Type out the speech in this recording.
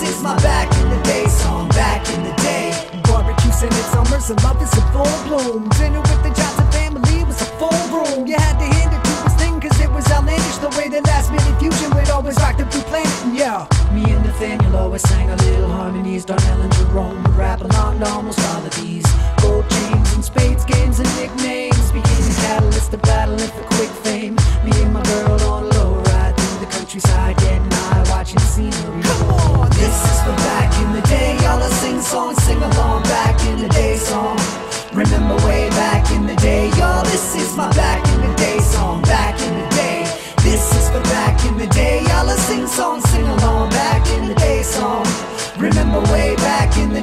Is my back in the day song, back in the day. Barbecues Barbecue scented summers and love is in full bloom. Dinner with the Johnson family was a full room. You had to hand it to his thing cause it was outlandish the way the last minute fusion would always rock the blue planet. And yeah, me and Nathaniel always sang our little harmonies. Darnell and Jerome would rap along to almost all of these. Gold chains and spades, games and nicknames the catalyst to battling for quick fame. Me and my girl on a low ride through the countryside, getting high, watching the scenery song, sing along back in the day song. Remember way back in the day, y'all. This is my back in the day song, back in the day. This is for back in the day, y'all. Sing song, sing along back in the day song. Remember way back in the